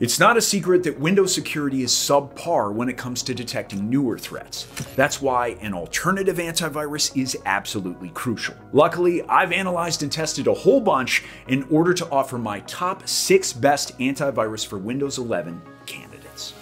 It's not a secret that Windows security is subpar when it comes to detecting newer threats. That's why an alternative antivirus is absolutely crucial. Luckily, I've analyzed and tested a whole bunch in order to offer my top 6 best antivirus for Windows 11 candidates.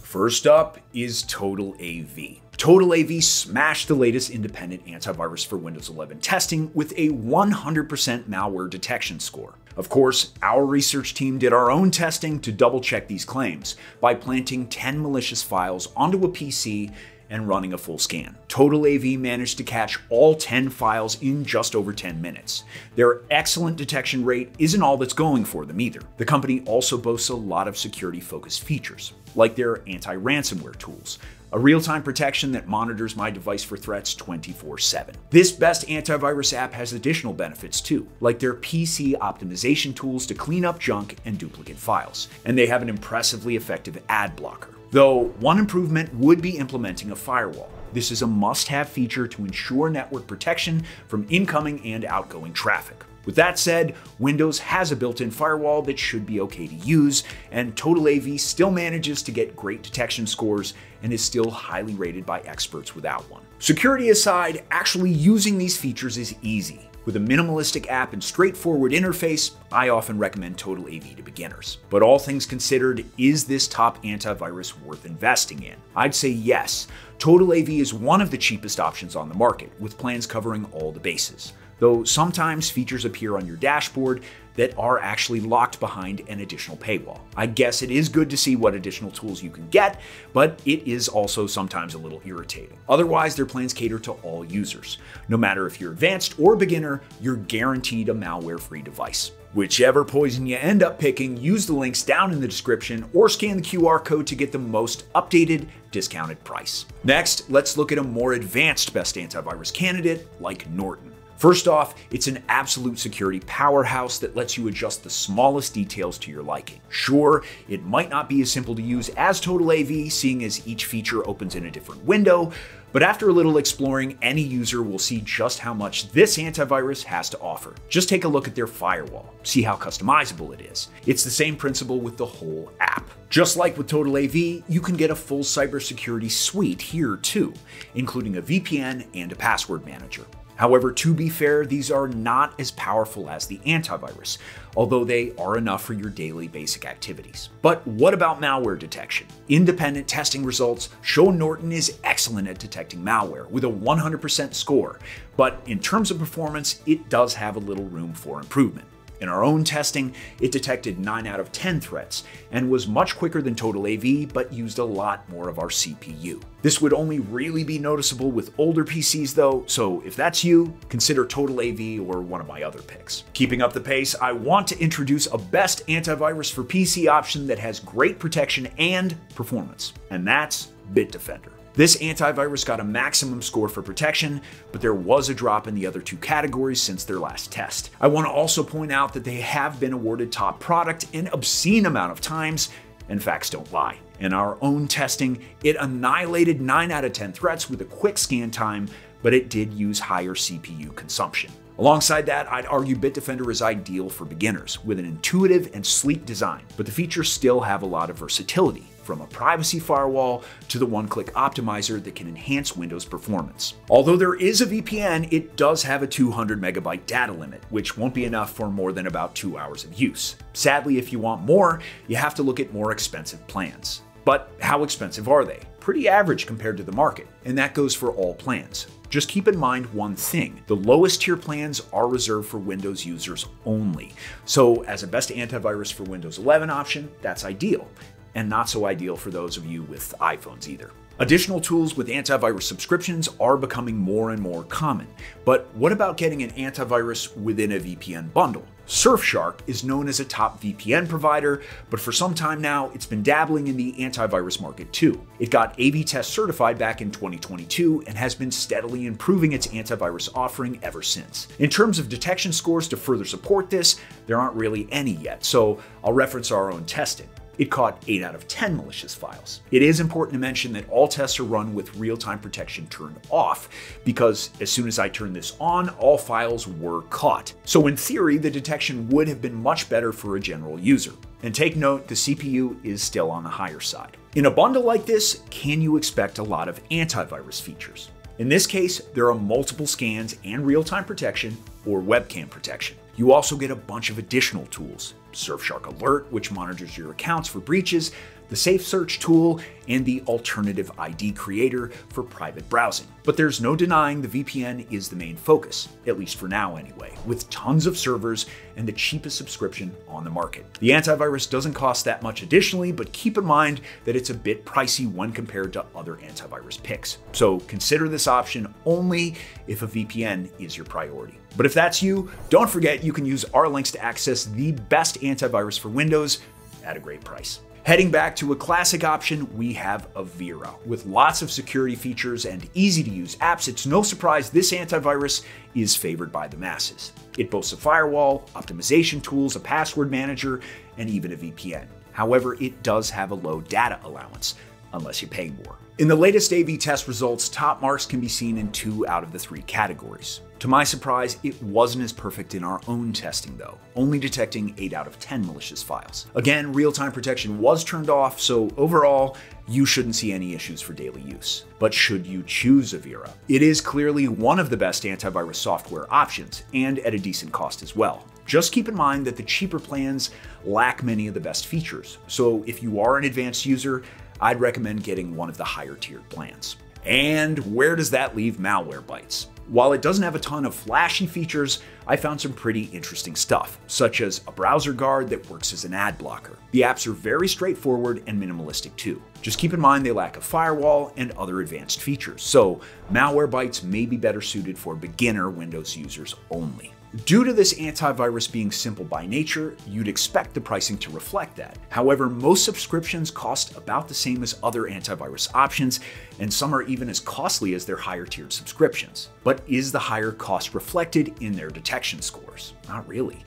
First up is TotalAV. TotalAV smashed the latest independent antivirus for Windows 11 testing with a 100% malware detection score. Of course, our research team did our own testing to double check these claims by planting 10 malicious files onto a PC and running a full scan. TotalAV managed to catch all 10 files in just over 10 minutes. Their excellent detection rate isn't all that's going for them either. The company also boasts a lot of security focused features, like their anti ransomware tools, a real time protection that monitors my device for threats 24 7. This best antivirus app has additional benefits too, like their PC optimization tools to clean up junk and duplicate files, and they have an impressively effective ad blocker. Though, one improvement would be implementing a firewall. This is a must have feature to ensure network protection from incoming and outgoing traffic. With that said, Windows has a built in firewall that should be okay to use, and TotalAV still manages to get great detection scores and is still highly rated by experts without one. Security aside, actually using these features is easy. With a minimalistic app and straightforward interface, I often recommend TotalAV to beginners. But all things considered, is this top antivirus worth investing in? I'd say yes. TotalAV is one of the cheapest options on the market, with plans covering all the bases though sometimes features appear on your dashboard that are actually locked behind an additional paywall. I guess it is good to see what additional tools you can get, but it is also sometimes a little irritating. Otherwise, their plans cater to all users. No matter if you're advanced or beginner, you're guaranteed a malware free device. Whichever poison you end up picking, use the links down in the description or scan the QR code to get the most updated, discounted price. Next, let's look at a more advanced best antivirus candidate like Norton. First off, it's an absolute security powerhouse that lets you adjust the smallest details to your liking. Sure, it might not be as simple to use as TotalAV, seeing as each feature opens in a different window, but after a little exploring, any user will see just how much this antivirus has to offer. Just take a look at their firewall, see how customizable it is. It's the same principle with the whole app. Just like with TotalAV, you can get a full cybersecurity suite here too, including a VPN and a password manager. However, to be fair, these are not as powerful as the antivirus, although they are enough for your daily basic activities. But what about malware detection? Independent testing results show Norton is excellent at detecting malware with a 100% score, but in terms of performance, it does have a little room for improvement. In our own testing, it detected 9 out of 10 threats and was much quicker than TotalAV, but used a lot more of our CPU. This would only really be noticeable with older PCs though, so if that's you, consider TotalAV or one of my other picks. Keeping up the pace, I want to introduce a best antivirus for PC option that has great protection and performance, and that's Bitdefender. This antivirus got a maximum score for protection, but there was a drop in the other two categories since their last test. I want to also point out that they have been awarded top product an obscene amount of times, and facts don't lie. In our own testing, it annihilated 9 out of 10 threats with a quick scan time, but it did use higher CPU consumption. Alongside that, I'd argue Bitdefender is ideal for beginners with an intuitive and sleek design, but the features still have a lot of versatility from a privacy firewall to the one click optimizer that can enhance Windows performance. Although there is a VPN, it does have a 200 megabyte data limit, which won't be enough for more than about two hours of use. Sadly, if you want more, you have to look at more expensive plans. But how expensive are they? Pretty average compared to the market, and that goes for all plans. Just keep in mind one thing the lowest tier plans are reserved for Windows users only. So, as a best antivirus for Windows 11 option, that's ideal and not so ideal for those of you with iPhones either. Additional tools with antivirus subscriptions are becoming more and more common, but what about getting an antivirus within a VPN bundle? Surfshark is known as a top VPN provider, but for some time now, it's been dabbling in the antivirus market too. It got AV test certified back in 2022 and has been steadily improving its antivirus offering ever since. In terms of detection scores to further support this, there aren't really any yet, so I'll reference our own testing. It caught 8 out of 10 malicious files. It is important to mention that all tests are run with real-time protection turned off, because as soon as I turned this on, all files were caught. So in theory, the detection would have been much better for a general user. And take note, the CPU is still on the higher side. In a bundle like this, can you expect a lot of antivirus features? In this case, there are multiple scans and real-time protection or webcam protection. You also get a bunch of additional tools, Surfshark Alert, which monitors your accounts for breaches, the Safe Search tool, and the Alternative ID Creator for private browsing. But there's no denying the VPN is the main focus, at least for now anyway, with tons of servers and the cheapest subscription on the market. The antivirus doesn't cost that much additionally, but keep in mind that it's a bit pricey when compared to other antivirus picks. So consider this option only if a VPN is your priority. But if that's you, don't forget you can use our links to access the best antivirus for Windows at a great price. Heading back to a classic option, we have Avira. With lots of security features and easy to use apps, it's no surprise this antivirus is favored by the masses. It boasts a firewall, optimization tools, a password manager, and even a VPN. However, it does have a low data allowance, unless you pay more. In the latest AV test results, top marks can be seen in two out of the three categories. To my surprise, it wasn't as perfect in our own testing though, only detecting 8 out of 10 malicious files. Again, real-time protection was turned off, so overall, you shouldn't see any issues for daily use. But should you choose Avira? It is clearly one of the best antivirus software options, and at a decent cost as well. Just keep in mind that the cheaper plans lack many of the best features, so if you are an advanced user, I'd recommend getting one of the higher tiered plans. And where does that leave Malwarebytes? While it doesn't have a ton of flashy features, I found some pretty interesting stuff, such as a browser guard that works as an ad blocker. The apps are very straightforward and minimalistic too. Just keep in mind they lack a firewall and other advanced features, so Malwarebytes may be better suited for beginner Windows users only. Due to this antivirus being simple by nature, you'd expect the pricing to reflect that. However, most subscriptions cost about the same as other antivirus options, and some are even as costly as their higher tiered subscriptions. But is the higher cost reflected in their detection scores? Not really.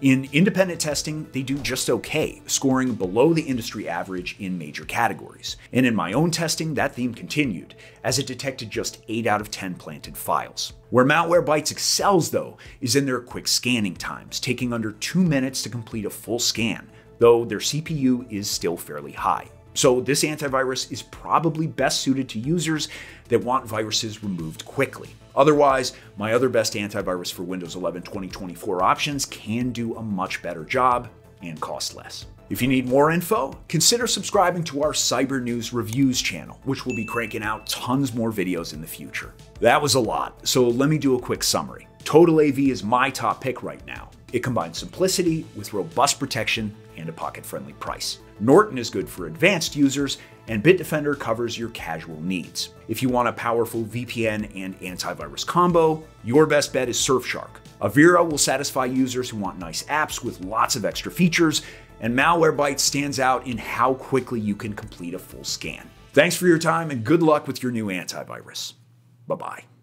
In independent testing, they do just okay, scoring below the industry average in major categories. And in my own testing, that theme continued, as it detected just 8 out of 10 planted files. Where Malwarebytes excels, though, is in their quick scanning times, taking under 2 minutes to complete a full scan, though their CPU is still fairly high. So this antivirus is probably best suited to users that want viruses removed quickly. Otherwise, my other best antivirus for Windows 11 2024 options can do a much better job and cost less. If you need more info, consider subscribing to our Cybernews Reviews channel, which will be cranking out tons more videos in the future. That was a lot, so let me do a quick summary. TotalAV is my top pick right now. It combines simplicity with robust protection and a pocket-friendly price. Norton is good for advanced users, and Bitdefender covers your casual needs. If you want a powerful VPN and antivirus combo, your best bet is Surfshark. Avira will satisfy users who want nice apps with lots of extra features, and Malwarebytes stands out in how quickly you can complete a full scan. Thanks for your time and good luck with your new antivirus. Bye bye.